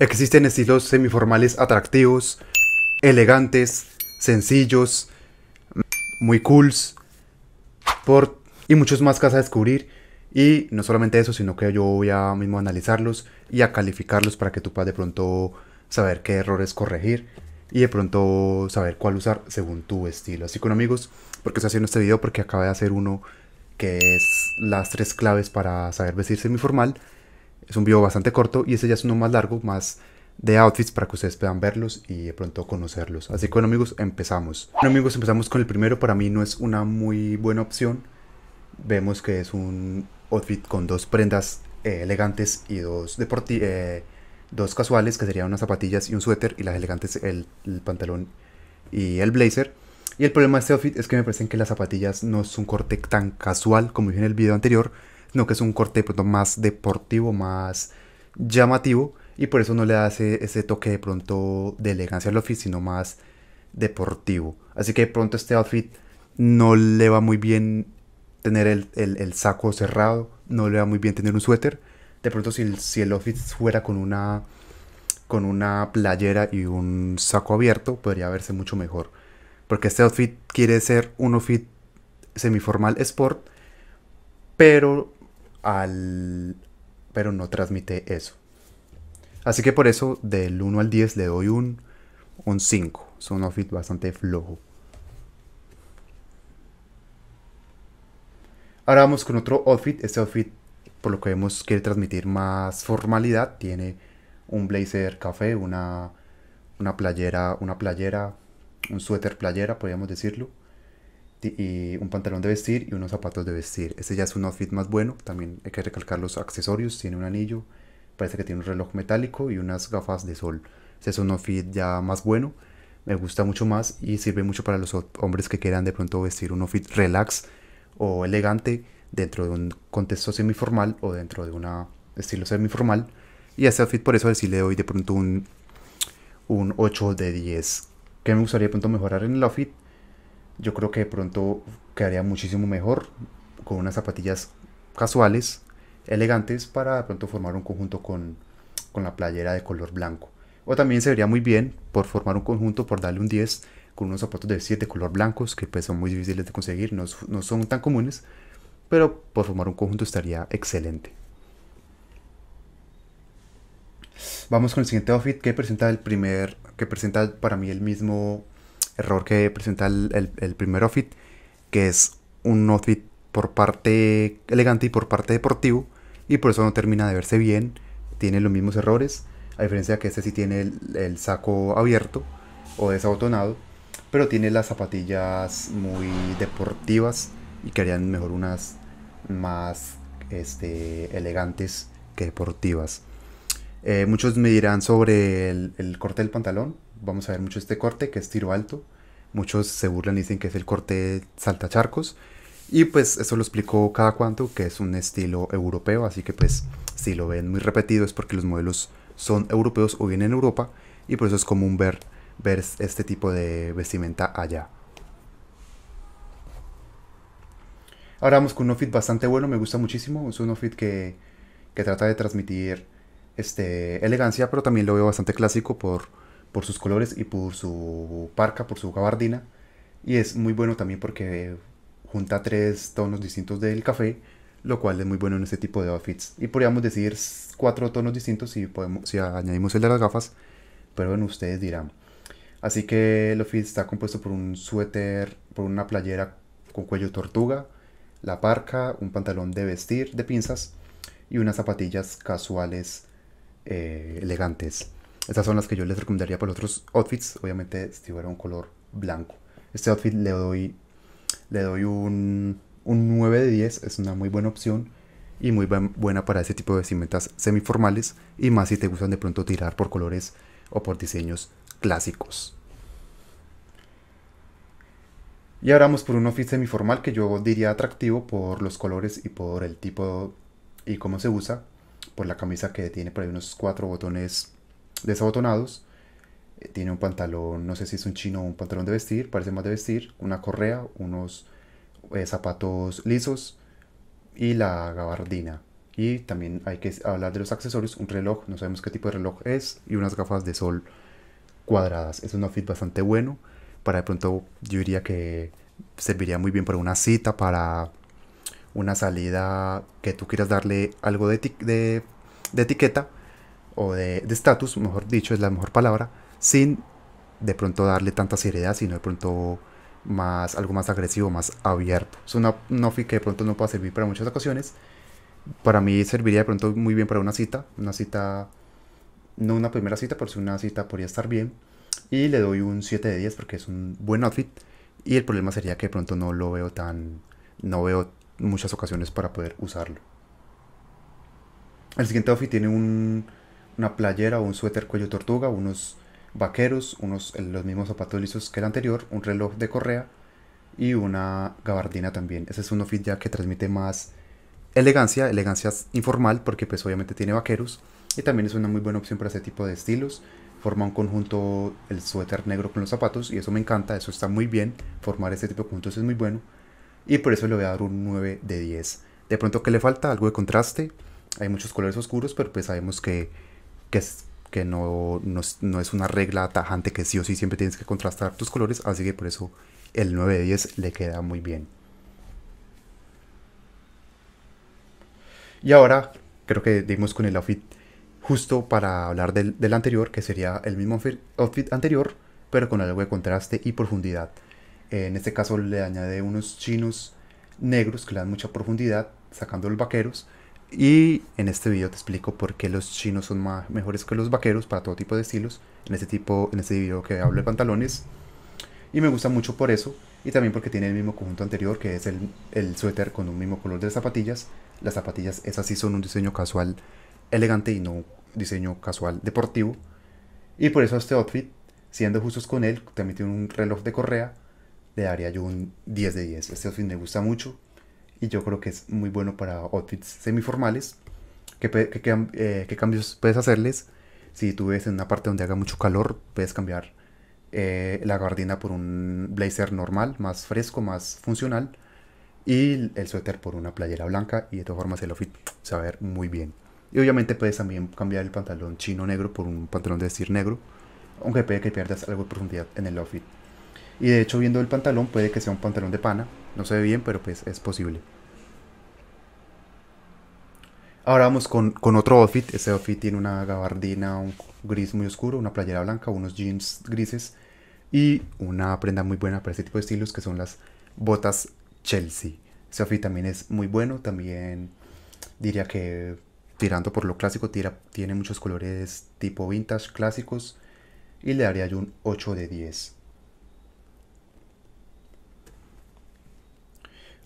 Existen estilos semiformales atractivos, elegantes, sencillos, muy cools, por, y muchos más que vas a descubrir. Y no solamente eso, sino que yo voy a mismo analizarlos y a calificarlos para que tú puedas de pronto saber qué errores corregir y de pronto saber cuál usar según tu estilo. Así que amigos, porque estoy haciendo este video porque acabo de hacer uno que es las tres claves para saber vestir semiformal es un video bastante corto y ese ya es uno más largo, más de outfits para que ustedes puedan verlos y de pronto conocerlos. Así que bueno amigos, empezamos. Bueno amigos, empezamos con el primero. Para mí no es una muy buena opción. Vemos que es un outfit con dos prendas eh, elegantes y dos, eh, dos casuales, que serían unas zapatillas y un suéter, y las elegantes el, el, pantalón y el blazer. Y el problema de este outfit es que me parecen que las zapatillas no es un corte tan casual como dije en el video anterior, sino que es un corte de pronto más deportivo, más llamativo y por eso no le da ese, toque de pronto de elegancia al outfit, sino más deportivo. Así que de pronto este outfit no le va muy bien tener el, saco cerrado, no le va muy bien tener un suéter. De pronto si el, si el outfit fuera con una, con una playera y un saco abierto, podría verse mucho mejor. Porque este outfit quiere ser un outfit semiformal sport, pero al pero no transmite eso. Así que por eso del 1 al 10 le doy un, un 5. Es un outfit bastante flojo. Ahora vamos con otro outfit. Este outfit, por lo que vemos, quiere transmitir más formalidad. Tiene un blazer café, una, una playera, una playera, un suéter playera, podríamos decirlo y un pantalón de vestir y unos zapatos de vestir. Este ya es un outfit más bueno. También hay que recalcar los accesorios. Tiene un anillo, parece que tiene un reloj metálico y unas gafas de sol. Este es un outfit ya más bueno. Me gusta mucho más y sirve mucho para los hombres que quieran de pronto vestir un outfit relax o elegante dentro de un contexto semiformal o dentro de un estilo semiformal. Y a este outfit por eso sí le doy de pronto un, un 8 de 10. Que me gustaría de pronto mejorar en el outfit? Yo creo que de pronto quedaría muchísimo mejor con unas zapatillas casuales, elegantes, para de pronto formar un conjunto con, la playera de color blanco. O también se vería muy bien por formar un conjunto, por darle un 10 con unos zapatos de 7 color blancos, que pues son muy difíciles de conseguir, no, no son tan comunes, pero por formar un conjunto estaría excelente. Vamos con el siguiente outfit que presenta el primer, que presenta para mí el mismo error que presenta el, primer outfit, que es un outfit por parte elegante y por parte deportivo, y por eso no termina de verse bien, tiene los mismos errores, a diferencia de que este sí tiene el, saco abierto o desabotonado, pero tiene las zapatillas muy deportivas y que harían mejor unas más este, elegantes que deportivas. Eh, muchos me dirán sobre el, el corte del pantalón, vamos a ver mucho este corte que es tiro alto. Muchos se burlan y dicen que es el corte saltacharcos. Y pues eso lo explicó cada cuanto, que es un estilo europeo, así que pues si lo ven muy repetido es porque los modelos son europeos o vienen en Europa y por eso es común ver, ver este tipo de vestimenta allá. Ahora vamos con un outfit bastante bueno, me gusta muchísimo, es un outfit que, que trata de transmitir este, elegancia, pero también lo veo bastante clásico por por sus colores y por su parca, por su gabardina. Y es muy bueno también porque junta tres tonos distintos del café, lo cual es muy bueno en este tipo de outfits. Y podríamos decir cuatro tonos distintos si, añadimos el de las gafas, pero bueno, ustedes dirán. Así que el outfit está compuesto por un suéter, por una playera con cuello tortuga, la parca, un pantalón de vestir de pinzas y unas zapatillas casuales eh, elegantes. Estas son las que yo les recomendaría para los otros outfits. Obviamente si fuera un color blanco. Este outfit le doy, le doy un, un 9 de 10. Es una muy buena opción. Y muy buena para ese tipo de vestimentas semiformales. Y más si te gustan de pronto tirar por colores o por diseños clásicos. Y ahora vamos por un outfit semiformal que yo diría atractivo por los colores y por el tipo y cómo se usa. Por la camisa que tiene por ahí unos cuatro botones desabotonados. Eh, tiene un pantalón, no sé si es un chino o un pantalón de vestir, parece más de vestir, una correa, unos eh, zapatos lisos y la gabardina. Y también hay que hablar de los accesorios, un reloj, no sabemos qué tipo de reloj es, y unas gafas de sol cuadradas. Es un outfit bastante bueno. Para de pronto yo diría que serviría muy bien para una cita, para una salida que tú quieras darle algo de, de, de etiqueta o de estatus, mejor dicho, es la mejor palabra, sin de pronto darle tanta seriedad, sino de pronto más algo más agresivo, más abierto. Es una, un outfit que de pronto no puede servir para muchas ocasiones. Para mí serviría de pronto muy bien para una cita, una cita, no una primera cita, pero si una cita podría estar bien. Y le doy un 7 de 10 porque es un buen outfit. Y el problema sería que de pronto no lo veo tan, no veo muchas ocasiones para poder usarlo. El siguiente outfit tiene un, una playera o un suéter cuello tortuga, unos vaqueros, unos, los mismos zapatos lisos que el anterior, un reloj de correa y una gabardina también. Ese es un outfit ya que transmite más elegancia, elegancia informal porque pues obviamente tiene vaqueros y también es una muy buena opción para ese tipo de estilos. Forma un conjunto el suéter negro con los zapatos y eso me encanta, eso está muy bien, formar este tipo de conjuntos es muy bueno y por eso le voy a dar un 9 de 10. De pronto que le falta algo de contraste, hay muchos colores oscuros, pero pues sabemos que, que es que no, no, es una regla tajante que sí o sí siempre tienes que contrastar tus colores, así que por eso el 9 de 10 le queda muy bien. Y ahora creo que dimos con el outfit justo para hablar del, anterior, que sería el mismo outfit anterior, pero con algo de contraste y profundidad. En este caso le añade unos chinos negros que le dan mucha profundidad, sacando los vaqueros, y en este video te explico por qué los chinos son más, mejores que los vaqueros para todo tipo de estilos. En este, tipo, en este video que hablo de pantalones. Y me gusta mucho por eso. Y también porque tiene el mismo conjunto anterior, que es el, el suéter con un mismo color de zapatillas. Las zapatillas, esas sí son un diseño casual elegante y no diseño casual deportivo. Y por eso este outfit, siendo justos con él, también tiene un reloj de correa, le daría yo un 10 de 10. Este outfit me gusta mucho y yo creo que es muy bueno para outfits semiformales. ¿Qué, eh, qué cambios puedes hacerles? Si tú ves en una parte donde haga mucho calor, puedes cambiar eh, la gabardina por un blazer normal, más fresco, más funcional. Y el suéter por una playera blanca. Y de todas formas el outfit se va a ver muy bien. Y obviamente puedes también cambiar el pantalón chino negro por un pantalón de vestir negro. Aunque puede que pierdas algo de profundidad en el outfit. Y de hecho viendo el pantalón puede que sea un pantalón de pana. No se ve bien, pero pues es posible. Ahora vamos con, otro outfit. Este outfit tiene una gabardina, gris muy oscuro, una playera blanca, unos jeans grises y una prenda muy buena para este tipo de estilos que son las botas Chelsea. Este outfit también es muy bueno. También diría que tirando por lo clásico, tira, tiene muchos colores tipo vintage clásicos y le daría yo un 8 de 10.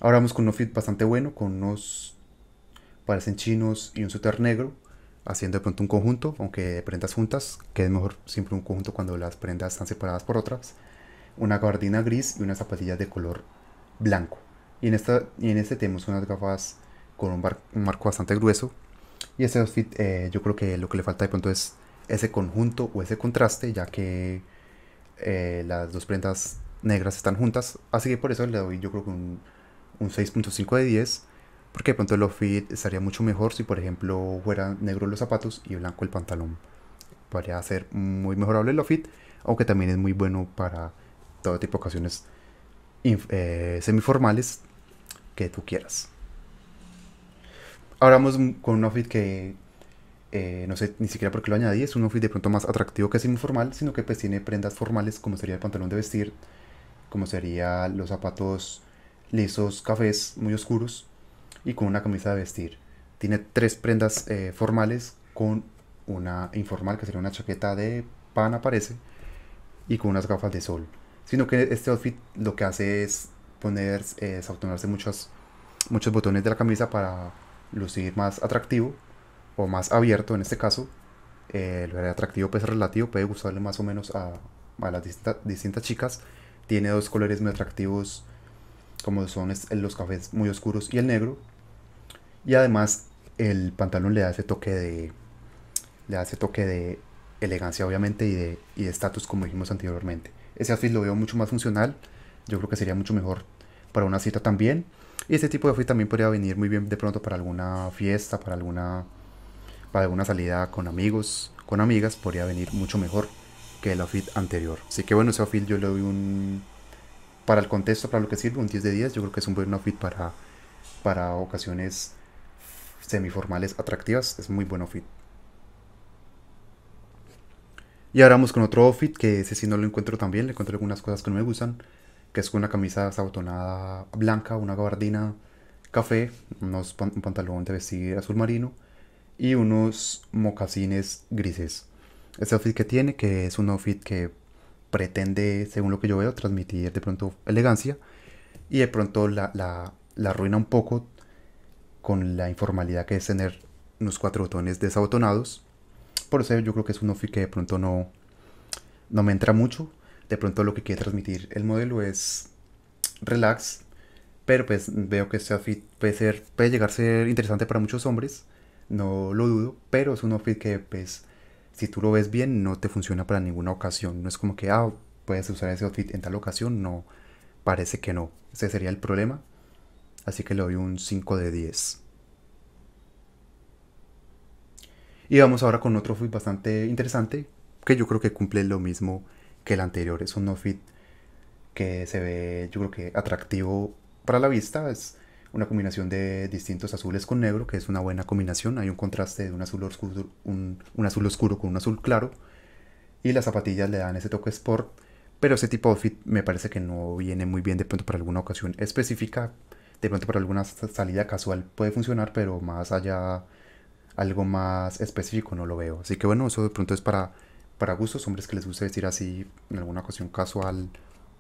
Ahora vamos con un outfit bastante bueno, con unos parecen chinos y un suéter negro, haciendo de pronto un conjunto, aunque prendas juntas, que es mejor siempre un conjunto cuando las prendas están separadas por otras. Una gabardina gris y unas zapatillas de color blanco. Y en, esta, y en este tenemos unas gafas con un, marco bastante grueso. Y este outfit eh, yo creo que lo que le falta de pronto es ese conjunto o ese contraste, ya que eh, las dos prendas negras están juntas. Así que por eso le doy yo creo que un un 6.5 de 10, porque de pronto el outfit estaría mucho mejor si por ejemplo fueran negros los zapatos y blanco el pantalón. Podría ser muy mejorable el outfit, aunque también es muy bueno para todo tipo de ocasiones eh, semiformales que tú quieras. Ahora vamos con un outfit que eh, no sé ni siquiera por qué lo añadí, es un outfit de pronto más atractivo que semiformal, sino que pues tiene prendas formales como sería el pantalón de vestir, como sería los zapatos lisos cafés muy oscuros y con una camisa de vestir. Tiene tres prendas eh, formales con una informal que sería una chaqueta de pan aparece y con unas gafas de sol. Sino que este outfit lo que hace es poner, es muchos, muchos botones de la camisa para lucir más atractivo o más abierto en este caso. Eh, lo atractivo pues relativo, puede gustarle más o menos a, a las distintas chicas. Tiene dos colores muy atractivos como son los cafés muy oscuros y el negro. Y además el pantalón le da ese toque de le da ese toque de elegancia obviamente y de y estatus como dijimos anteriormente. Ese outfit lo veo mucho más funcional. Yo creo que sería mucho mejor para una cita también. Y este tipo de outfit también podría venir muy bien de pronto para alguna fiesta, para alguna, para alguna salida con amigos, con amigas, podría venir mucho mejor que el outfit anterior. Así que bueno, ese outfit yo le doy un... Para el contexto, para lo que sirve, un 10 de 10. Yo creo que es un buen outfit para, para ocasiones semiformales atractivas. Es muy buen outfit. Y ahora vamos con otro outfit que ese sí no lo encuentro tan bien. Le encuentro algunas cosas que no me gustan que es una camisa desabotonada blanca, una gabardina café, unos un pantalón de vestir azul marino y unos mocasines grises. Este outfit que tiene, que es un outfit que pretende, según lo que yo veo, transmitir de pronto elegancia y de pronto la, la, la arruina un poco con la informalidad que es tener unos cuatro botones desabotonados. Por eso yo creo que es un outfit que de pronto no, no me entra mucho de pronto lo que quiere transmitir el modelo es relax, pero pues veo que este outfit puede, ser, puede llegar a ser interesante para muchos hombres, no lo dudo, pero es un outfit que pues si tú lo ves bien no te funciona para ninguna ocasión, no es como que ah, puedes usar ese outfit en tal ocasión, no, parece que no, ese sería el problema, así que le doy un 5 de 10. Y vamos ahora con otro outfit bastante interesante, que yo creo que cumple lo mismo que el anterior. Es un outfit que se ve, yo creo que atractivo para la vista. Es una combinación de distintos azules con negro, que es una buena combinación. Hay un contraste de un azul oscuro, un, azul oscuro con un azul claro. Y las zapatillas le dan ese toque sport. Pero ese tipo de outfit me parece que no viene muy bien de pronto para alguna ocasión específica. De pronto para alguna salida casual puede funcionar, pero más allá, algo más específico no lo veo. Así que bueno, eso de pronto es para para gustos, hombres que les gusta vestir así en alguna ocasión casual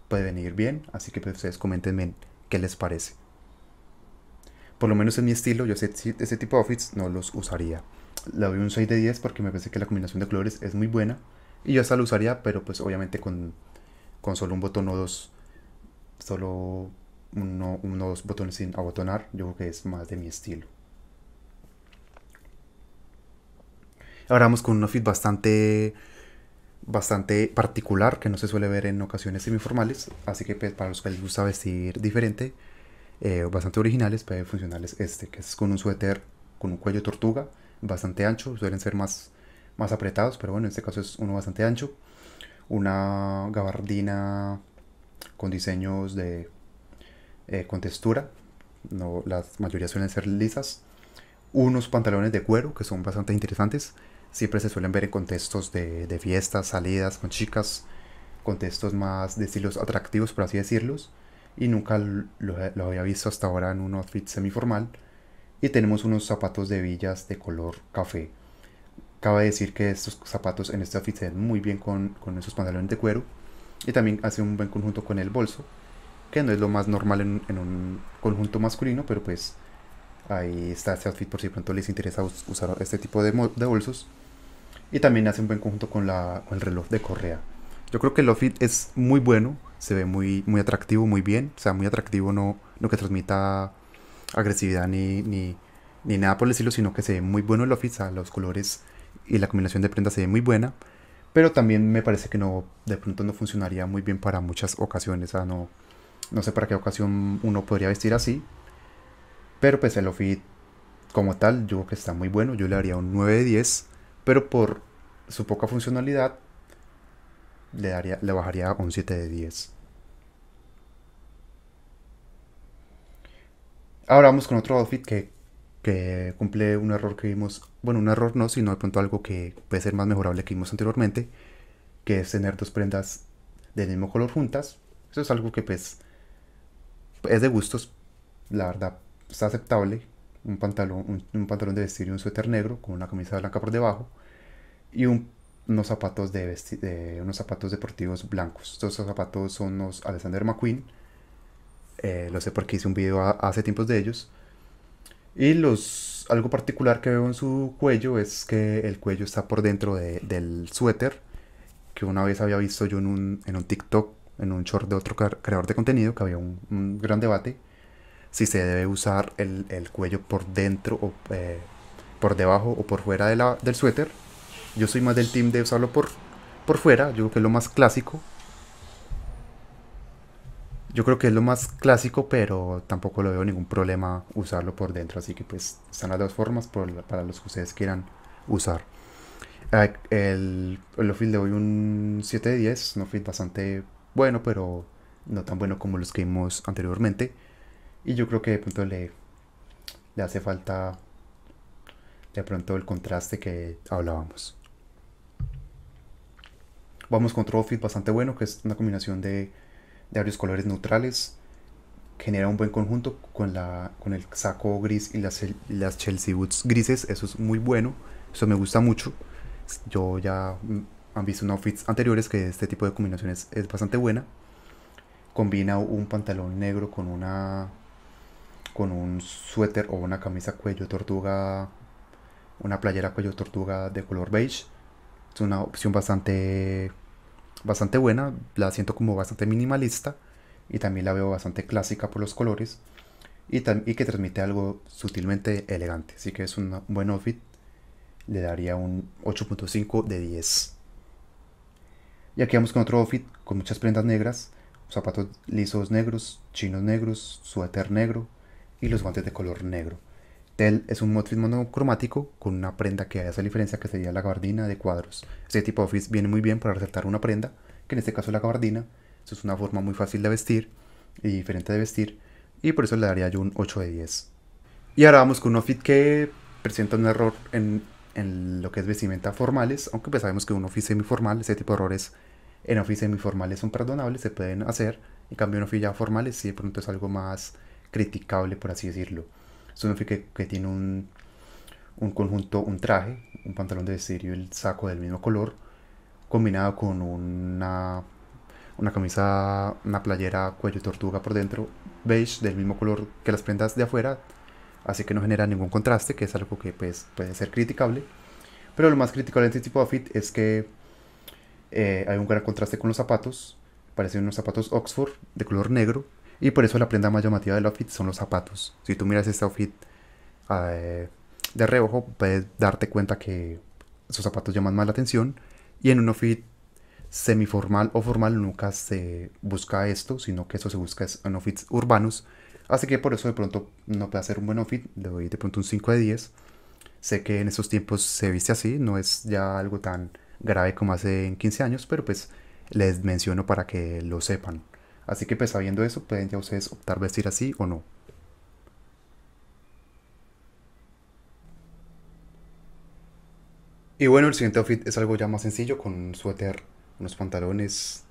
puede venir bien, así que pues, ustedes comentenme qué les parece. Por lo menos en mi estilo, yo sé ese tipo de outfits no los usaría. Le doy un 6 de 10 porque me parece que la combinación de colores es muy buena. Y yo hasta lo usaría, pero pues obviamente con, con solo un botón o dos, solo uno, dos botones sin abotonar, yo creo que es más de mi estilo. Ahora vamos con un outfit bastante bastante particular que no se suele ver en ocasiones semiformales, así que pues, para los que les gusta vestir diferente, eh, bastante originales, puede funcionarles este, que es con un suéter con un cuello tortuga, bastante ancho, suelen ser más, más apretados, pero bueno, en este caso es uno bastante ancho, una gabardina con diseños de eh, con textura, no, las mayoría suelen ser lisas, unos pantalones de cuero que son bastante interesantes, siempre se suelen ver en contextos de, de fiestas, salidas con chicas, contextos más de estilos atractivos, por así decirlos, y nunca lo, había visto hasta ahora en un outfit semiformal. Y tenemos unos zapatos de villas de color café. Cabe decir que estos zapatos en este outfit se ven muy bien con, con esos pantalones de cuero. Y también hace un buen conjunto con el bolso, que no es lo más normal en, un conjunto masculino, pero pues ahí está este outfit por si pronto les interesa usar este tipo de, de bolsos. Y también hace un buen conjunto con, la, con el reloj de correa. Yo creo que el outfit es muy bueno, se ve muy, muy atractivo, muy bien. O sea, muy atractivo, no, no que transmita agresividad ni, ni, ni nada por el estilo, sino que se ve muy bueno el outfit. O sea, los colores y la combinación de prendas se ve muy buena. Pero también me parece que no, de pronto no funcionaría muy bien para muchas ocasiones. O sea, no, no sé para qué ocasión uno podría vestir así. Pero pues el outfit como tal, yo creo que está muy bueno. Yo le daría un 9 de 10 pero por su poca funcionalidad le, daría, le bajaría un 7 de 10. Ahora vamos con otro outfit que, que, cumple un error que vimos, bueno, un error no, sino de pronto algo que puede ser más mejorable que vimos anteriormente, que es tener dos prendas del mismo color juntas. Eso es algo que pues es de gustos, la verdad, está aceptable, un pantalón, un, pantalón de vestir y un suéter negro con una camisa blanca por debajo y unos zapatos de, de, unos zapatos deportivos blancos. Estos zapatos son los Alexander McQueen. Eh, lo sé porque hice un video hace tiempos de ellos. Y los algo particular que veo en su cuello es que el cuello está por dentro del suéter. Que una vez había visto yo en un, en un TikTok, en un short de otro creador de contenido, que había un, gran debate si se debe usar el, cuello por dentro o eh, por debajo o por fuera de la, del suéter. Yo soy más del team de usarlo por, por fuera, yo creo que es lo más clásico. Yo creo que es lo más clásico, pero tampoco lo veo ningún problema usarlo por dentro. Así que pues están las dos formas para los que ustedes quieran usar. Ah, el, el outfit le doy un 7 de 10, un bastante bueno, pero no tan bueno como los que vimos anteriormente. Y yo creo que de pronto le, le hace falta de pronto el contraste que hablábamos. Vamos con otro outfit bastante bueno, que es una combinación de, varios colores neutrales. Genera un buen conjunto con, la, con el saco gris y las, las Chelsea Boots grises. Eso es muy bueno. Eso me gusta mucho. Yo ya mm, han visto en outfits anteriores que este tipo de combinaciones es bastante buena. Combina un pantalón negro con una con un suéter o una camisa cuello tortuga, una playera cuello tortuga de color beige. Es una opción bastante bastante buena, la siento como bastante minimalista y también la veo bastante clásica por los colores y, que transmite algo sutilmente elegante. Así que es un buen outfit, le daría un 8.5 de 10. Y aquí vamos con otro outfit con muchas prendas negras, zapatos lisos negros, chinos negros, suéter negro y los guantes de color negro. Tel es un outfit monocromático con una prenda que hace la diferencia que sería la gabardina de cuadros. Este tipo de outfit viene muy bien para resaltar una prenda, que en este caso es la gabardina. Eso es una forma muy fácil de vestir y diferente de vestir y por eso le daría yo un 8 de 10. Y ahora vamos con un outfit que presenta un error en, en lo que es vestimenta formales, aunque pues sabemos que un outfit semiformal, ese tipo de errores en outfits semiformales son perdonables, se pueden hacer. En cambio en outfit ya formales sí de pronto es algo más criticable, por así decirlo. Un que, que tiene un, un, conjunto, un traje, un pantalón de vestir y el saco del mismo color, combinado con una, una camisa, una playera cuello tortuga por dentro, beige, del mismo color que las prendas de afuera, así que no genera ningún contraste, que es algo que pues, puede ser criticable. Pero lo más criticable de este tipo de outfit es que eh, hay un gran contraste con los zapatos, parecen unos zapatos Oxford de color negro, y por eso la prenda más llamativa del outfit son los zapatos. Si tú miras este outfit eh, de reojo, puedes darte cuenta que esos zapatos llaman más la atención. Y en un outfit semiformal o formal nunca se busca esto, sino que eso se busca en outfits urbanos. Así que por eso de pronto no puede hacer un buen outfit, le doy de pronto un 5 de 10. Sé que en estos tiempos se viste así, no es ya algo tan grave como hace en 15 años, pero pues les menciono para que lo sepan. Así que pues sabiendo eso, pueden ya ustedes optar vestir así o no. Y bueno, el siguiente outfit es algo ya más sencillo, con un suéter, unos pantalones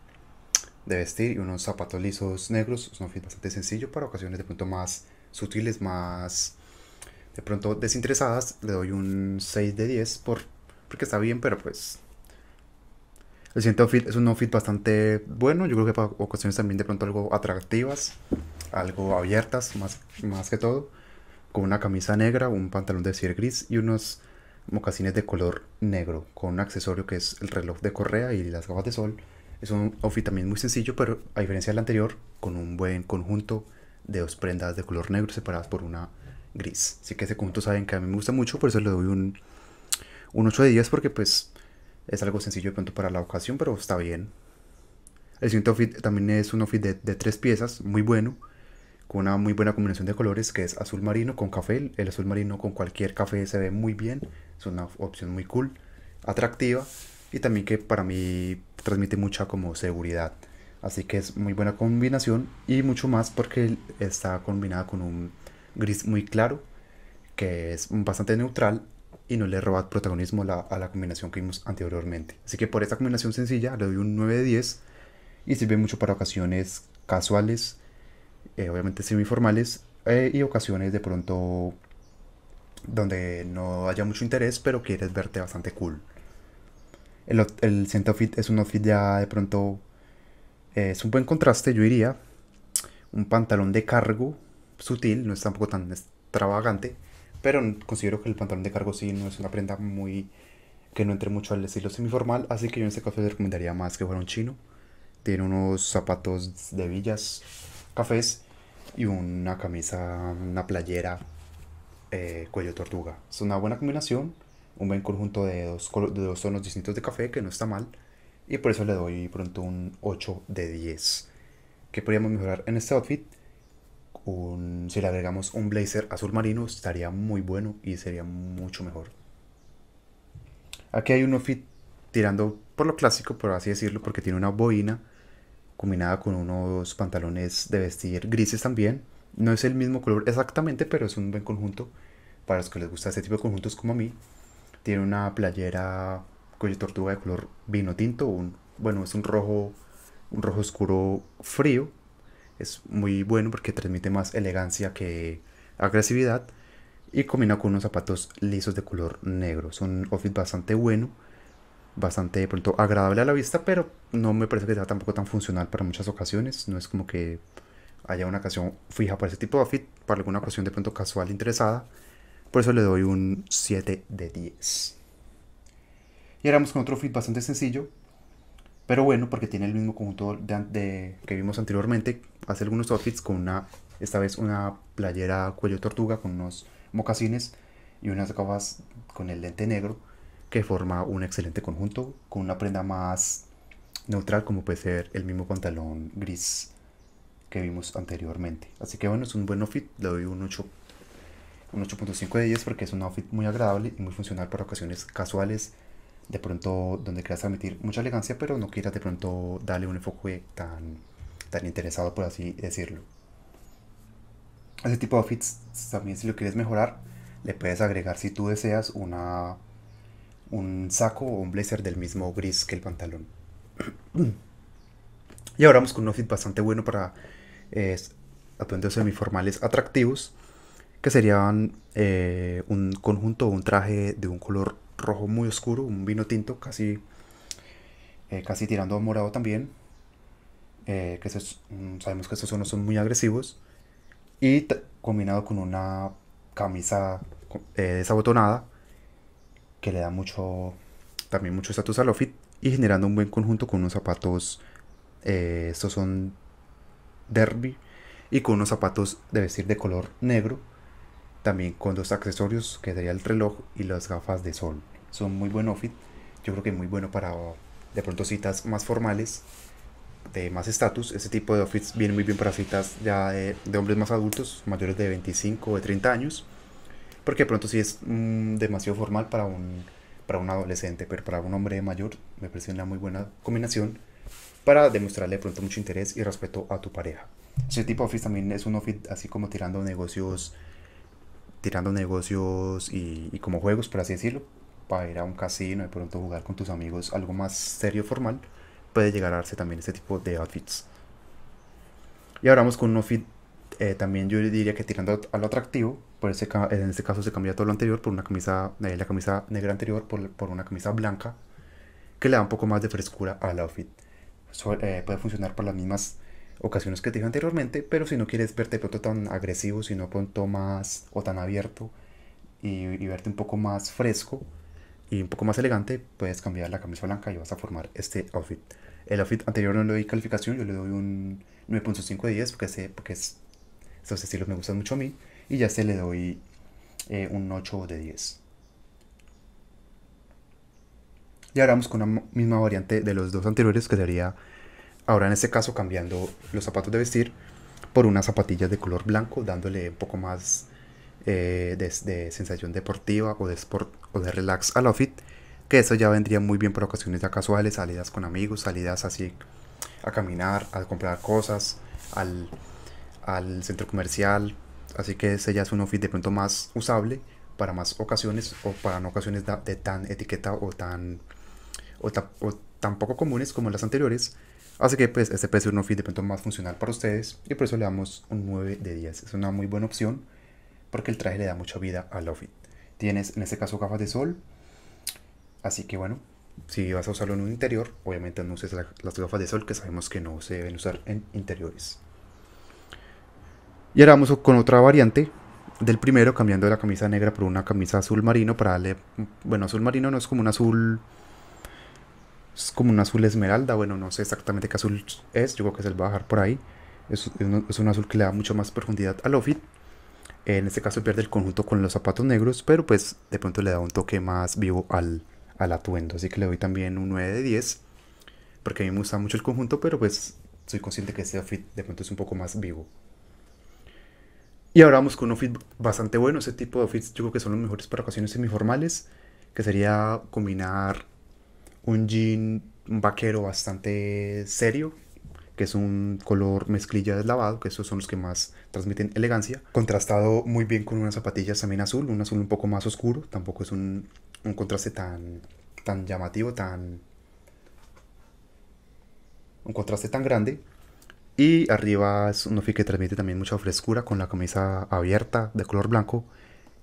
de vestir y unos zapatos lisos negros. Es un outfit bastante sencillo para ocasiones de pronto más sutiles, más de pronto desinteresadas. Le doy un 6 de 10 por, porque está bien, pero pues el siguiente outfit es un outfit bastante bueno, yo creo que para ocasiones también de pronto algo atractivas, algo abiertas más, más que todo, con una camisa negra, un pantalón de cier gris y unos mocasines de color negro, con un accesorio que es el reloj de correa y las gafas de sol. Es un outfit también muy sencillo, pero a diferencia del anterior, con un buen conjunto de dos prendas de color negro separadas por una gris. Así que ese conjunto saben que a mí me gusta mucho, por eso le doy un, un 8 de 10 porque pues es algo sencillo de pronto para la ocasión, pero está bien. El siguiente outfit también es un outfit de, tres piezas, muy bueno, con una muy buena combinación de colores que es azul marino con café. El azul marino con cualquier café se ve muy bien, es una opción muy cool, atractiva y también que para mí transmite mucha como seguridad. Así que es muy buena combinación y mucho más porque está combinada con un gris muy claro que es bastante neutral y no le roba protagonismo a la combinación que vimos anteriormente. Así que por esta combinación sencilla le doy un 9 de 10 y sirve mucho para ocasiones casuales, eh, obviamente semiformales eh, y ocasiones de pronto donde no haya mucho interés pero quieres verte bastante cool. El, el fit es un outfit ya de pronto eh, es un buen contraste yo diría. Un pantalón de cargo sutil, no es tampoco tan extravagante pero considero que el pantalón de cargo sí no es una prenda muy que no entre mucho al estilo semiformal, así que yo en este caso le recomendaría más que fuera un chino. Tiene unos zapatos de villas cafés y una camisa, una playera eh, cuello tortuga. Es una buena combinación, un buen conjunto de dos, de dos tonos distintos de café que no está mal y por eso le doy pronto un 8 de 10. ¿Qué podríamos mejorar en este outfit? Si le agregamos un blazer azul marino estaría muy bueno y sería mucho mejor. Aquí hay un outfit tirando por lo clásico, por así decirlo, porque tiene una boina combinada con unos pantalones de vestir grises también. No es el mismo color exactamente, pero es un buen conjunto para los que les gusta este tipo de conjuntos como a mí. Tiene una playera cuello tortuga de color vino tinto, un, bueno, es un rojo, un rojo oscuro frío. Es muy bueno porque transmite más elegancia que agresividad y combina con unos zapatos lisos de color negro. Es un outfit bastante bueno, bastante de pronto agradable a la vista, pero no me parece que sea tampoco tan funcional para muchas ocasiones. No es como que haya una ocasión fija para ese tipo de outfit, para alguna ocasión de pronto casual interesada. Por eso le doy un 7 de 10. Y ahora vamos con otro fit bastante sencillo, pero bueno, porque tiene el mismo conjunto de, que vimos anteriormente. Hace algunos outfits con una, esta vez una playera cuello tortuga con unos mocasines y unas gafas con el lente negro que forma un excelente conjunto con una prenda más neutral como puede ser el mismo pantalón gris que vimos anteriormente. Así que bueno, es un buen outfit, le doy un 8 un 8.5 de 10 porque es un outfit muy agradable y muy funcional para ocasiones casuales de pronto donde quieras transmitir mucha elegancia, pero no quieras de pronto darle un enfoque tan, tan interesado, por así decirlo. Ese tipo de outfits también si lo quieres mejorar, le puedes agregar si tú deseas una, un saco o un blazer del mismo gris que el pantalón. y ahora vamos con un outfit bastante bueno para atuendos semiformales atractivos, que serían eh, un conjunto o un traje de un color rojo muy oscuro, un vino tinto, casi, eh, casi tirando a morado también. Eh, que mm, sabemos que estos son, son muy agresivos. Y combinado con una camisa eh, desabotonada que le da mucho, también mucho estatus al outfit y generando un buen conjunto con unos zapatos, estos son derby y con unos zapatos de vestir de color negro también con dos accesorios que sería el reloj y las gafas de sol son muy buen outfit. Yo creo que muy bueno para de pronto citas más formales, de más estatus. Ese tipo de outfits viene muy bien para citas ya de, hombres más adultos, mayores de 25 o de 30 años. Porque de pronto sí es mm, demasiado formal para un, para un adolescente, pero para un hombre mayor me parece una muy buena combinación para demostrarle de pronto mucho interés y respeto a tu pareja. Ese tipo de outfits también es un outfit así como tirando negocios, tirando negocios y, y como juegos, por así decirlo para ir a un casino, de pronto jugar con tus amigos, algo más serio, formal, puede llegar a darse también este tipo de outfits. Y ahora vamos con un outfit eh, también yo diría que tirando a lo atractivo, por ese, en este caso se cambia todo lo anterior por una camisa, eh, la camisa negra anterior por, por, una camisa blanca, que le da un poco más de frescura al outfit. Eh, puede funcionar por las mismas ocasiones que te dije anteriormente, pero si no quieres verte pronto tan agresivo, sino pronto más o tan abierto y, y verte un poco más fresco, y un poco más elegante, puedes cambiar la camisa blanca y vas a formar este outfit. El outfit anterior no le doy calificación, yo le doy un 9.5 de 10 porque, sé, porque estos estilos me gustan mucho a mí. Y ya se le doy eh, un 8 de 10. Y ahora vamos con una misma variante de los dos anteriores que sería, ahora en este caso cambiando los zapatos de vestir por unas zapatillas de color blanco, dándole un poco más eh, de, sensación deportiva o de sport o de relax al outfit, que eso ya vendría muy bien para ocasiones ya casuales, salidas con amigos, salidas así a caminar, a comprar cosas, al, al centro comercial, así que ese ya es un outfit de pronto más usable para más ocasiones o para no ocasiones de, tan etiqueta o tan o, tan poco comunes como las anteriores. Así que pues este puede ser un outfit de pronto más funcional para ustedes y por eso le damos un 9 de 10. Es una muy buena opción porque el traje le da mucha vida al outfit. Tienes en este caso gafas de sol, así que bueno, si vas a usarlo en un interior, obviamente no uses las gafas de sol que sabemos que no se deben usar en interiores. Y ahora vamos con otra variante del primero, cambiando la camisa negra por una camisa azul marino para darle, bueno, azul marino no es como un azul, es como un azul esmeralda, bueno, no sé exactamente qué azul es, yo creo que se va a bajar por ahí. Es, es un azul que le da mucho más profundidad al outfit en este caso pierde el conjunto con los zapatos negros, pero pues de pronto le da un toque más vivo al, atuendo. Así que le doy también un 9 de 10. Porque a mí me gusta mucho el conjunto, pero pues soy consciente que este outfit de pronto es un poco más vivo. Y ahora vamos con un outfit bastante bueno. Ese tipo de outfits yo creo que son los mejores para ocasiones semiformales. Que sería combinar un jean, un vaquero bastante serio. Que es un color mezclilla deslavado. Que esos son los que más transmiten elegancia. Contrastado muy bien con unas zapatillas también azul. Un azul un poco más oscuro. Tampoco es un, un contraste tan, tan llamativo, tan... Un contraste tan grande. Y arriba es un outfit que transmite también mucha frescura con la camisa abierta de color blanco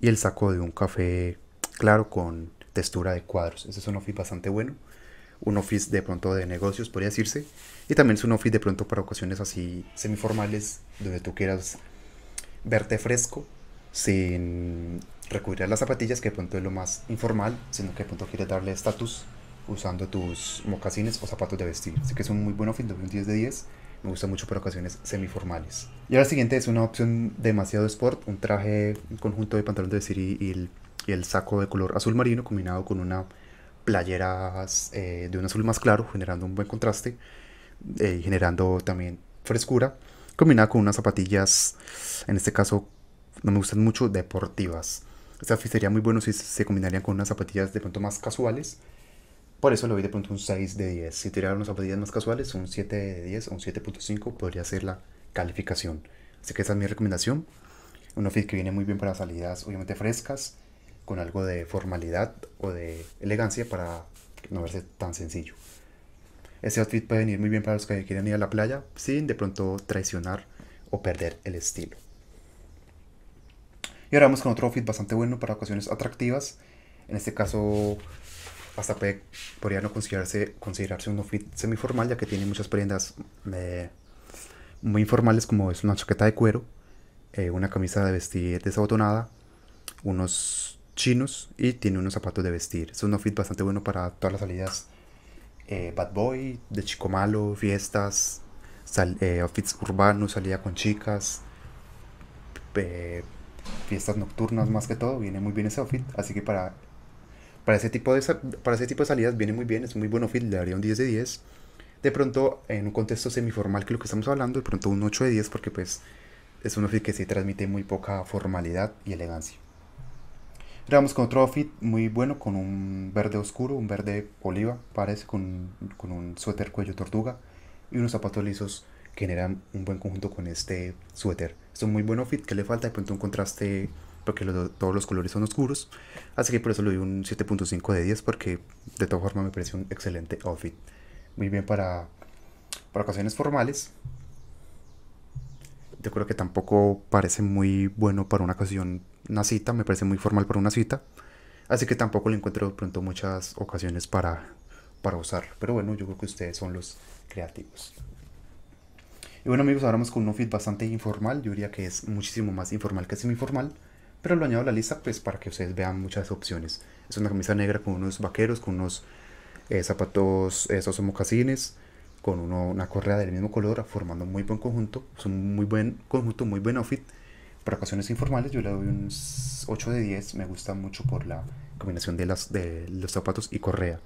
y el saco de un café claro con textura de cuadros. Ese es un outfit bastante bueno. Un office de pronto de negocios, podría decirse. Y también es un outfit de pronto para ocasiones así semiformales, donde tú quieras verte fresco, sin recurrir a las zapatillas, que de pronto es lo más informal, sino que de pronto quieres darle estatus usando tus mocasines o zapatos de vestir. Así que es un muy buen outfit de un 10 de 10 me gusta mucho para ocasiones semiformales. Y ahora siguiente es una opción demasiado sport, un traje, un conjunto de pantalón de vestir y, el, saco de color azul marino combinado con una playera eh, de un azul más claro, generando un buen contraste eh, y generando también frescura, combinada con unas zapatillas, en este caso no me gustan mucho, deportivas. Esta sería muy bueno si se combinarían con unas zapatillas de pronto más casuales, por eso le doy de pronto un 6 de 10. Si tiraron unas zapatillas más casuales, un 7 de 10 o un 7.5 podría ser la calificación. Así que esa es mi recomendación. Un outfit que viene muy bien para salidas obviamente frescas, con algo de formalidad o de elegancia para no verse tan sencillo. Ese outfit puede venir muy bien para los que quieren ir a la playa sin de pronto traicionar o perder el estilo. Y ahora vamos con otro outfit bastante bueno para ocasiones atractivas. En este caso hasta puede, podría no considerarse, considerarse un outfit semiformal, ya que tiene muchas prendas eh, muy informales, como es una chaqueta de cuero, eh, una camisa de vestir desabotonada, unos chinos y tiene unos zapatos de vestir. Es un outfit bastante bueno para todas las salidas eh, bad boy, de chico malo, fiestas, outfits urbanos, salida con chicas, fiestas nocturnas más que todo. Viene muy bien ese outfit, así que para para ese tipo de, para ese tipo de salidas viene muy bien, es un muy buen outfit, le daría un 10 de 10. De pronto, en un contexto semiformal que lo que estamos hablando, de pronto un 8 de 10 porque pues es un outfit que sí transmite muy poca formalidad y elegancia. Ahora vamos con otro outfit muy bueno, con un verde oscuro, un verde oliva, parece, con, con un suéter cuello tortuga y unos zapatos lisos que generan un buen conjunto con este suéter. Es un muy buen outfit que le falta de pronto un contraste porque todos los colores son oscuros. Así que por eso le doy un 7.5 de 10 porque de todas formas me parece un excelente outfit. Muy bien para, para ocasiones formales. Yo creo que tampoco parece muy bueno para una ocasión, una cita, me parece muy formal para una cita. Así que tampoco le encuentro pronto muchas ocasiones para, para usarlo. Pero bueno, yo creo que ustedes son los creativos. Y bueno amigos, ahora vamos con un outfit bastante informal. Yo diría que es muchísimo más informal que semi-informal pero lo añado a la lista pues para que ustedes vean muchas opciones. Es una camisa negra con unos vaqueros, con unos eh, zapatos, esos mocasines, con una correa del mismo color, formando un muy buen conjunto. Es un muy buen conjunto, muy buen outfit. Para ocasiones informales yo le doy un 8 de 10, me gusta mucho por la combinación de, las, de los zapatos y correa.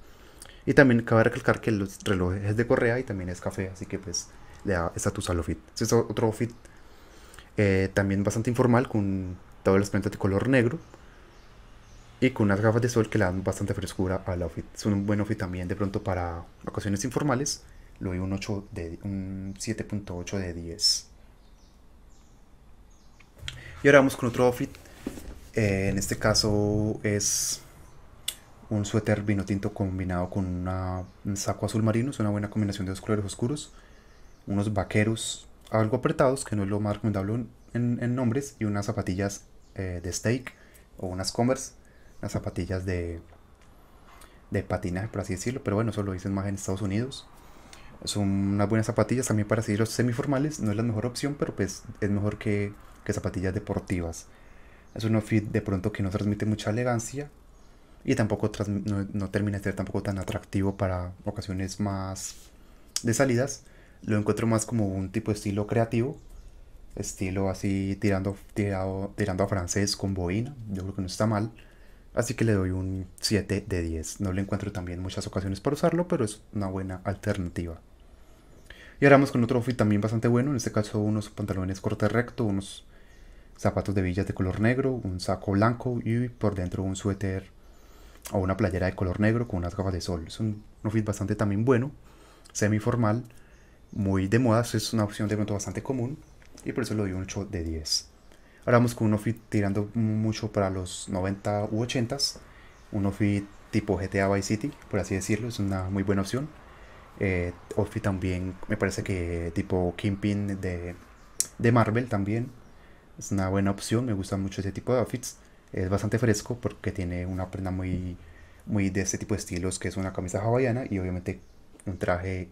Y también cabe recalcar que los relojes es de correa y también es café, así que pues le da estatus al outfit. Este es otro outfit eh, también bastante informal con todas las plantas de color negro y con unas gafas de sol que le dan bastante frescura al outfit. Es un buen outfit también de pronto para ocasiones informales. Lo doy un, 8 de, un 7.8 de 10. Y ahora vamos con otro outfit. Eh, en este caso es un suéter vino tinto combinado con un saco azul marino. Es una buena combinación de dos colores oscuros. Unos vaqueros algo apretados, que no es lo más recomendable en, nombres. Y unas zapatillas eh, de steak o unas Converse, unas zapatillas de, de patinaje, por así decirlo, pero bueno, eso lo dicen más en Estados Unidos. Son unas buenas zapatillas también para seguir los semiformales, no es la mejor opción, pero pues es mejor que, que zapatillas deportivas. Es un outfit de pronto que no transmite mucha elegancia y tampoco no, no, termina de ser tampoco tan atractivo para ocasiones más de salidas. Lo encuentro más como un tipo de estilo creativo estilo así tirando, tirado, tirando a francés con boina. Yo creo que no está mal. Así que le doy un 7 de 10. No le encuentro también muchas ocasiones para usarlo, pero es una buena alternativa. Y ahora vamos con otro outfit también bastante bueno, en este caso unos pantalones corte recto, unos zapatos de villas de color negro, un saco blanco y por dentro un suéter o una playera de color negro con unas gafas de sol. Es un outfit bastante también bueno, semi formal, muy de moda, es una opción de pronto bastante común y por eso lo doy un 8 de 10. Ahora vamos con un outfit tirando mucho para los 90 u 80s, un outfit tipo GTA Vice City, por así decirlo, es una muy buena opción. Eh, outfit también me parece que tipo Kingpin de, de Marvel también es una buena opción, me gusta mucho ese tipo de outfits. Es bastante fresco porque tiene una prenda muy, muy de este tipo de estilos que es una camisa hawaiana y obviamente un traje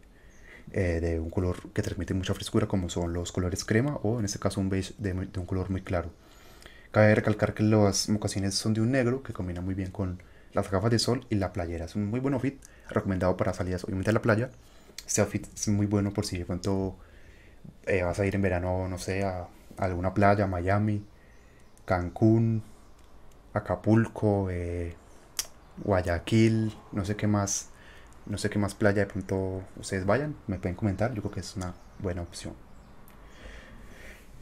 eh, de un color que transmite mucha frescura como son los colores crema o en este caso un beige de, un color muy claro. Cabe recalcar que las mocasines son de un negro que combina muy bien con las gafas de sol y la playera. Es un muy buen outfit, recomendado para salidas obviamente a la playa. Este outfit es muy bueno por si de pronto eh, vas a ir en verano, no sé, a, alguna playa, Miami, Cancún, Acapulco, eh, Guayaquil, no sé qué más, no sé qué más playa de pronto ustedes vayan, me pueden comentar, yo creo que es una buena opción.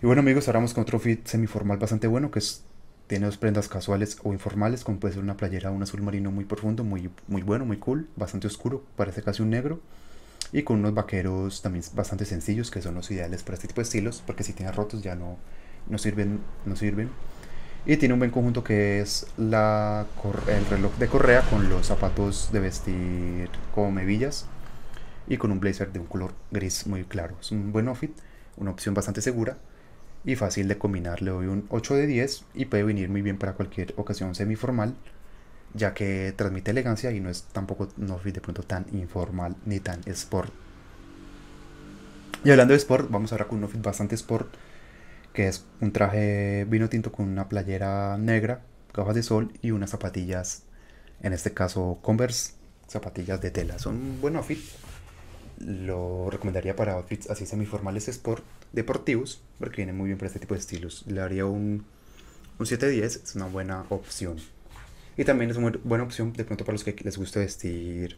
Y bueno amigos, ahora vamos con otro fit semiformal bastante bueno que es tiene dos prendas casuales o informales, como puede ser una playera, un azul marino muy profundo, muy, muy bueno, muy cool, bastante oscuro, parece casi un negro. Y con unos vaqueros también bastante sencillos, que son los ideales para este tipo de estilos, porque si tiene rotos ya no, no, sirven, no sirven. Y tiene un buen conjunto que es la, el reloj de correa con los zapatos de vestir como mebillas y con un blazer de un color gris muy claro. Es un buen outfit, una opción bastante segura y fácil de combinar. Le doy un 8 de 10 y puede venir muy bien para cualquier ocasión semiformal, ya que transmite elegancia y no es tampoco no de pronto tan informal ni tan sport. Y hablando de sport, vamos ahora con un outfit bastante sport, que es un traje vino tinto con una playera negra, gafas de sol y unas zapatillas, en este caso Converse, zapatillas de tela. Son un buen outfit lo recomendaría para outfits así semiformales sport deportivos, porque viene muy bien para este tipo de estilos. Le daría un, un 7-10, es una buena opción. Y también es una buena opción de pronto para los que les gusta vestir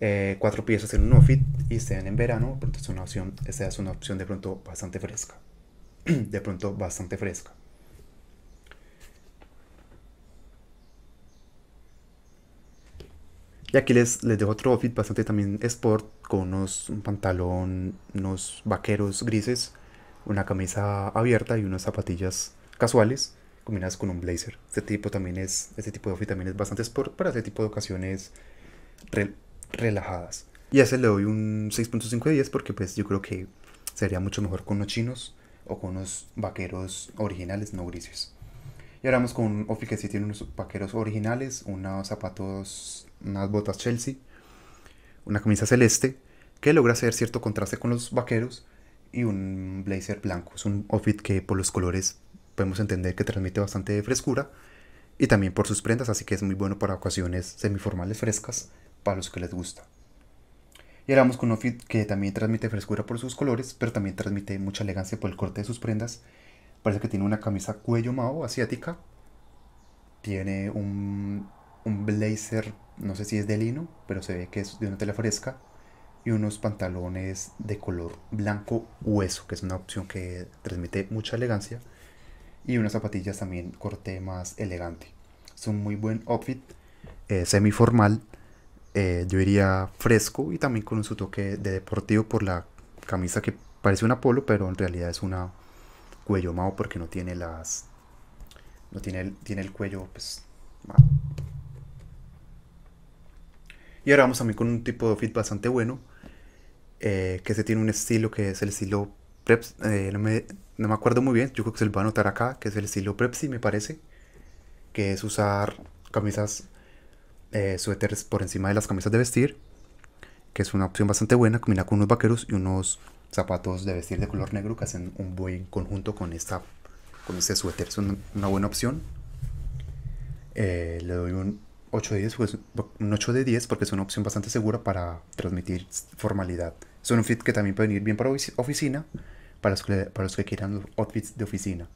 eh, cuatro piezas en un outfit y estén en verano, pronto es una opción, esta es una opción de pronto bastante fresca. de pronto bastante fresca. Y aquí les, les dejo otro outfit bastante también sport, con unos un pantalón, unos vaqueros grises, una camisa abierta y unas zapatillas casuales combinadas con un blazer. Este tipo también es, este tipo de outfit también es bastante sport para este tipo de ocasiones relajadas. Y a ese le doy un 6.5 de 10 porque pues yo creo que sería mucho mejor con unos chinos o con unos vaqueros originales, no grises. Y ahora vamos con un outfit que sí tiene unos vaqueros originales, unos zapatos, unas botas Chelsea, una camisa celeste que logra hacer cierto contraste con los vaqueros y un blazer blanco. Es un outfit que por los colores podemos entender que transmite bastante frescura y también por sus prendas, así que es muy bueno para ocasiones semiformales frescas para los que les gusta. Y ahora vamos con un outfit que también transmite frescura por sus colores, pero también transmite mucha elegancia por el corte de sus prendas Parece que tiene una camisa cuello mao asiática. Tiene un, un blazer, no sé si es de lino, pero se ve que es de una tela fresca. Y unos pantalones de color blanco hueso, que es una opción que transmite mucha elegancia. Y unas zapatillas también corte más elegante. Es un muy buen outfit, eh, semi formal. Eh, yo diría fresco y también con su toque de deportivo por la camisa que parece una polo, pero en realidad es una cuello mao porque no tiene las no tiene el, tiene el cuello pues y ahora vamos también con un tipo de fit bastante bueno eh, que se tiene un estilo que es el estilo Eh, no, me, no me acuerdo muy bien, yo creo que se lo va a notar acá, que es el estilo Prepsi me parece, que es usar camisas, eh, suéteres por encima de las camisas de vestir, que es una opción bastante buena, combina con unos vaqueros y unos zapatos de vestir de color negro que hacen un buen conjunto con esta con este suéter. Es una, buena opción. Eh, le doy un 8 de 10, pues, un 8 de 10 porque es una opción bastante segura para transmitir formalidad. Es un fit que también puede ir bien para oficina, para los que, para los que quieran outfits de oficina.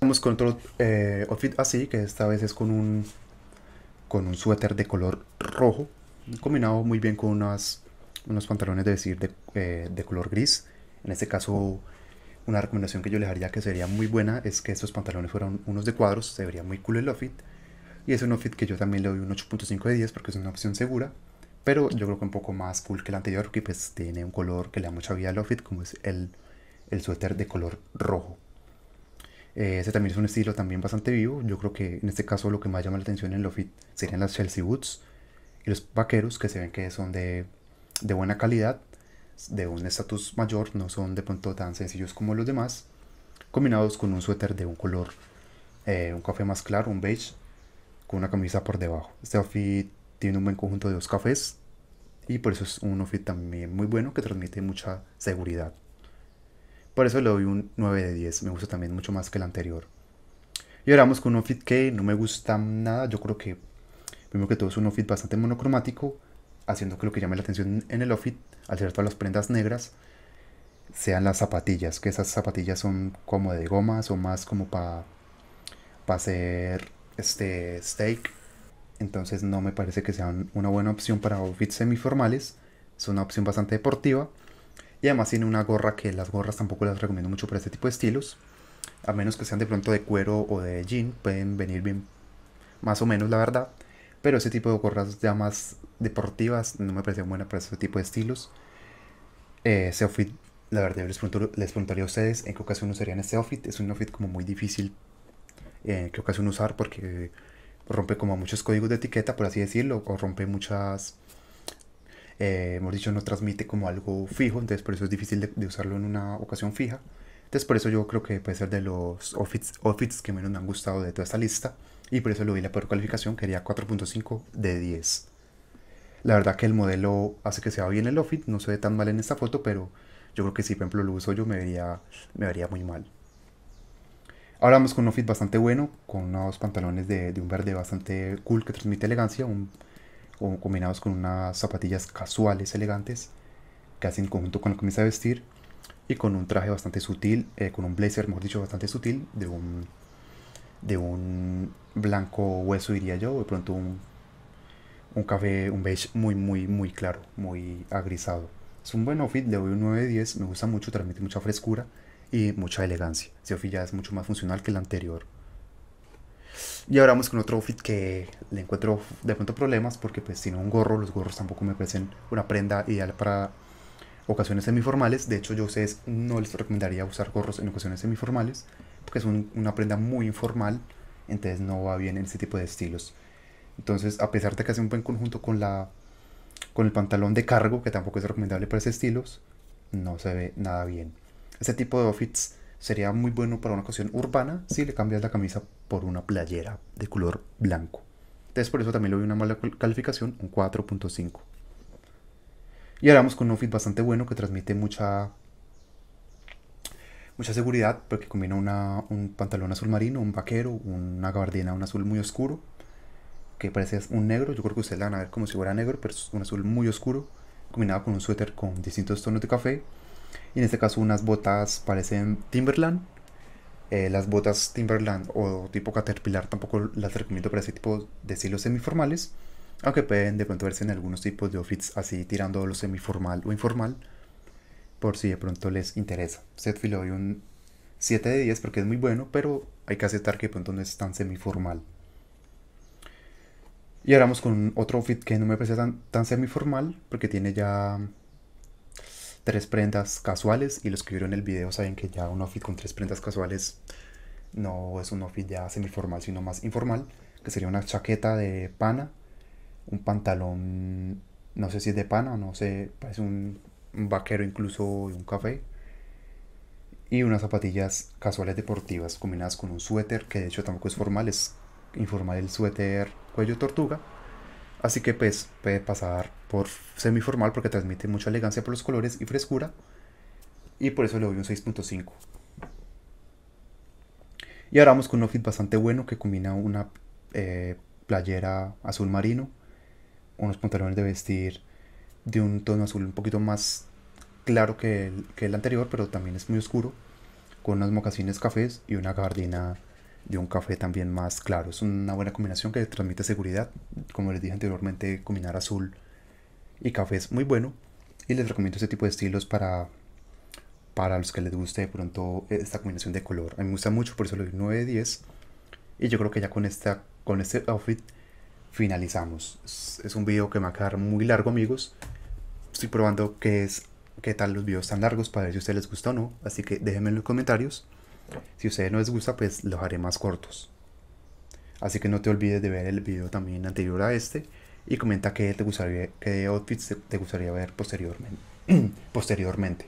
Vamos con otro eh, outfit así, que esta vez es con un, con un suéter de color rojo, combinado muy bien con unas unos pantalones de vestir de, eh, de color gris. En este caso, una recomendación que yo les haría que sería muy buena es que estos pantalones fueran unos de cuadros, se vería muy cool el outfit. Y es un outfit que yo también le doy un 8.5 de 10 porque es una opción segura. Pero yo creo que un poco más cool que el anterior, que pues tiene un color que le da mucha vida al outfit, como es el, el suéter de color rojo. Eh, ese también es un estilo también bastante vivo. Yo creo que en este caso lo que más llama la atención en el outfit serían las Chelsea Boots y los vaqueros que se ven que son de, de buena calidad, de un estatus mayor, no son de pronto tan sencillos como los demás, combinados con un suéter de un color, eh, un café más claro, un beige, con una camisa por debajo. Este outfit tiene un buen conjunto de dos cafés y por eso es un outfit también muy bueno que transmite mucha seguridad. Por eso le doy un 9 de 10, me gusta también mucho más que el anterior. Y ahora vamos con un outfit que no me gusta nada, yo creo que primero que todo es un outfit bastante monocromático, haciendo que lo que llame la atención en el outfit, al ser todas las prendas negras, sean las zapatillas, que esas zapatillas son como de goma, son más como para hacer este steak entonces no me parece que sean una buena opción para outfits semiformales. Es una opción bastante deportiva. Y además tiene una gorra que las gorras tampoco las recomiendo mucho para este tipo de estilos. A menos que sean de pronto de cuero o de jean, pueden venir bien más o menos la verdad. Pero ese tipo de gorras ya más deportivas no me parecen buenas para este tipo de estilos. Eh, la verdad, les, les preguntaría a ustedes en qué ocasión usarían este outfit. Es un outfit como muy difícil en eh, qué ocasión usar porque rompe como muchos códigos de etiqueta, por así decirlo, o rompe muchas, eh, hemos dicho, no transmite como algo fijo, entonces por eso es difícil de, usarlo en una ocasión fija. Entonces por eso yo creo que puede ser de los outfits, que menos me han gustado de toda esta lista, y por eso le doy la peor calificación, que sería 4.5 de 10. La verdad que el modelo hace que se vea bien el outfit, no se ve tan mal en esta foto, pero yo creo que si por ejemplo lo uso yo me vería, me vería muy mal. Ahora vamos con un outfit bastante bueno, con unos pantalones de, un verde bastante cool que transmite elegancia, un, combinados con unas zapatillas casuales elegantes que hacen conjunto con la camisa de vestir y con un traje bastante sutil, eh, con un blazer, mejor dicho, bastante sutil, de un, de un blanco hueso diría yo, de pronto un, un café, un beige muy, muy, muy claro, muy agrisado. Es un buen outfit, le doy un 9 de 10, me gusta mucho, transmite mucha frescura y mucha elegancia. Este outfit ya es mucho más funcional que el anterior. Y ahora vamos con otro outfit que le encuentro de pronto problemas porque pues tiene un gorro, los gorros tampoco me parecen una prenda ideal para ocasiones semiformales. De hecho yo ustedes no les recomendaría usar gorros en ocasiones semiformales porque es una prenda muy informal, entonces no va bien en este tipo de estilos. Entonces a pesar de que hace un buen conjunto con la con el pantalón de cargo, que tampoco es recomendable para ese estilos, no se ve nada bien. Este tipo de outfits sería muy bueno para una ocasión urbana si le cambias la camisa por una playera de color blanco. Entonces por eso también le doy una mala calificación, un 4.5. Y ahora vamos con un outfit bastante bueno que transmite mucha mucha seguridad porque combina un pantalón azul marino, un vaquero, una gabardina, un azul muy oscuro que parece un negro. Yo creo que ustedes la van a ver como si fuera negro, pero es un azul muy oscuro combinado con un suéter con distintos tonos de café y en este caso unas botas parecen Timberland. Eh, las botas Timberland o tipo Caterpillar tampoco las recomiendo para ese tipo de estilos semiformales. Aunque pueden de pronto verse en algunos tipos de outfits así tirando lo semiformal o informal. Por si de pronto les interesa. Este le doy un 7 de 10 porque es muy bueno, pero hay que aceptar que de pronto no es tan semiformal. Y ahora vamos con otro outfit que no me parece tan, tan semiformal porque tiene ya tres prendas casuales y los que vieron el video saben que ya un outfit con tres prendas casuales no es un outfit ya semiformal sino más informal que sería una chaqueta de pana un pantalón no sé si es de pana no sé parece un, vaquero incluso un café y unas zapatillas casuales deportivas combinadas con un suéter que de hecho tampoco es formal es informal el suéter cuello tortuga Así que pues puede pasar por semiformal porque transmite mucha elegancia por los colores y frescura. Y por eso le doy un 6.5. Y ahora vamos con un outfit bastante bueno que combina una eh, playera azul marino, unos pantalones de vestir de un tono azul un poquito más claro que el, que el anterior, pero también es muy oscuro, con unas mocasines cafés y una gabardina de un café también más claro. Es una buena combinación que transmite seguridad. Como les dije anteriormente, combinar azul y café es muy bueno. Y les recomiendo este tipo de estilos para, para los que les guste de pronto esta combinación de color. A mí me gusta mucho, por eso le doy 9 de 10. Y yo creo que ya con, esta, con este outfit finalizamos. Es, un video que me va a quedar muy largo, amigos. Estoy probando qué es qué tal los videos tan largos para ver si a ustedes les gusta o no. Así que déjenme en los comentarios. Si a ustedes no les gusta, pues los haré más cortos. Así que no te olvides de ver el video también anterior a este y comenta qué te gustaría, qué outfits te gustaría ver posteriormente. posteriormente.